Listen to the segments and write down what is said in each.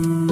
Nugent's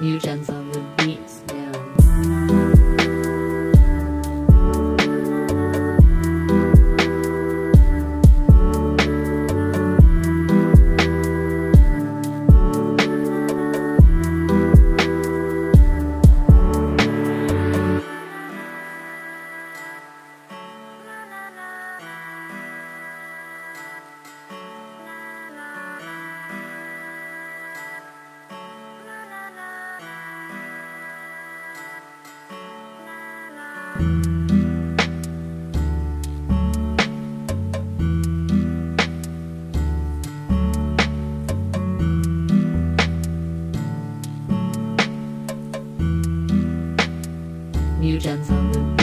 Nugent's on the beats Nugent's on